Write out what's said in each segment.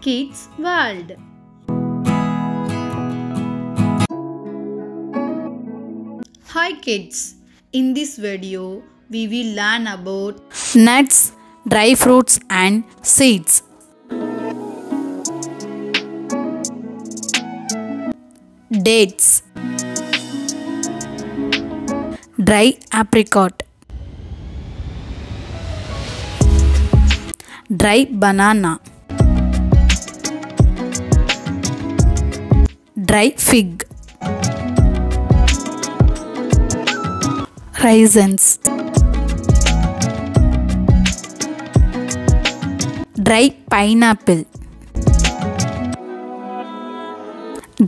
Kids World. Hi kids, in this video we will learn about nuts, dry fruits, and seeds. Dates, dry apricot, dry banana, dry fig, raisins. dry pineapple.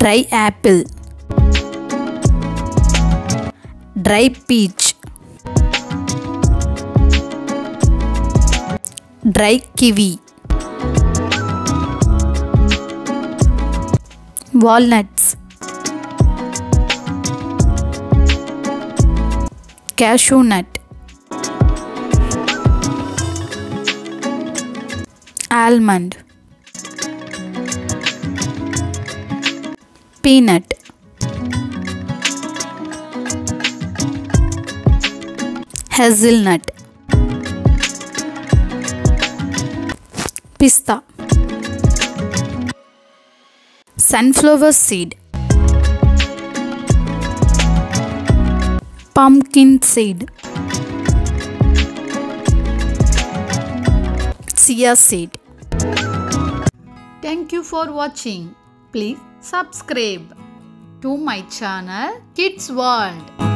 Dry apple. Dry peach. Dry kiwi walnuts. Cashew nut. Almond. Peanut. Hazelnut. Pista sunflower seed pumpkin seed chia seed Thank you for watching. Please subscribe to my channel Kids World.